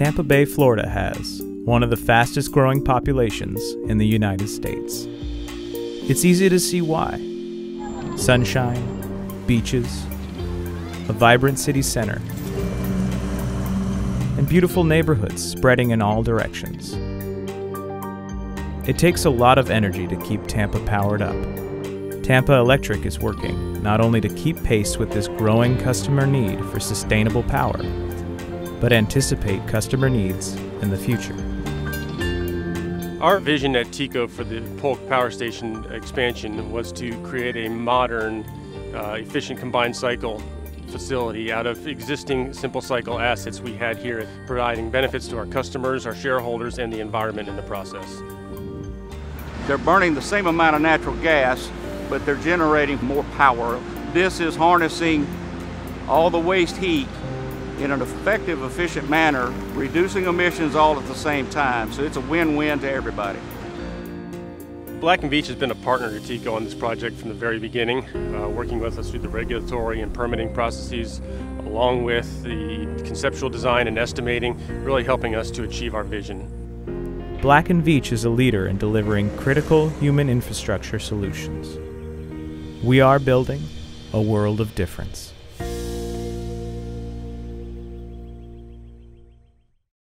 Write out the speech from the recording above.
Tampa Bay, Florida has one of the fastest growing populations in the United States. It's easy to see why. Sunshine, beaches, a vibrant city center, and beautiful neighborhoods spreading in all directions. It takes a lot of energy to keep Tampa powered up. Tampa Electric is working not only to keep pace with this growing customer need for sustainable power, but anticipate customer needs in the future. Our vision at TECO for the Polk Power Station expansion was to create a modern, uh, efficient combined cycle facility out of existing simple cycle assets we had here, providing benefits to our customers, our shareholders, and the environment in the process. They're burning the same amount of natural gas, but they're generating more power. This is harnessing all the waste heat in an effective, efficient manner, reducing emissions all at the same time. So it's a win-win to everybody. Black & Veatch has been a partner to TECO on this project from the very beginning, uh, working with us through the regulatory and permitting processes, along with the conceptual design and estimating, really helping us to achieve our vision. Black & Veatch is a leader in delivering critical human infrastructure solutions. We are building a world of difference.